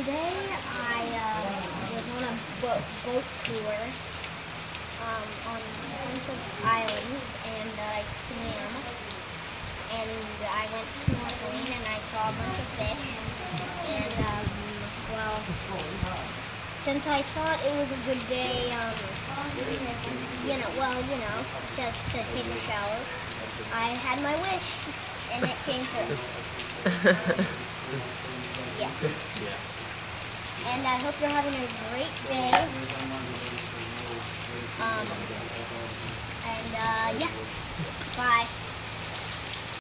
Today uh, I was on a boat, boat tour um, on of islands and uh, I swam and I went snorkeling and I saw a bunch of fish and um, well since I thought it was a good day um, you know well you know just to take a shower I had my wish and it came true. yeah. yeah. And I hope you're having a great day. Um, and uh, yeah.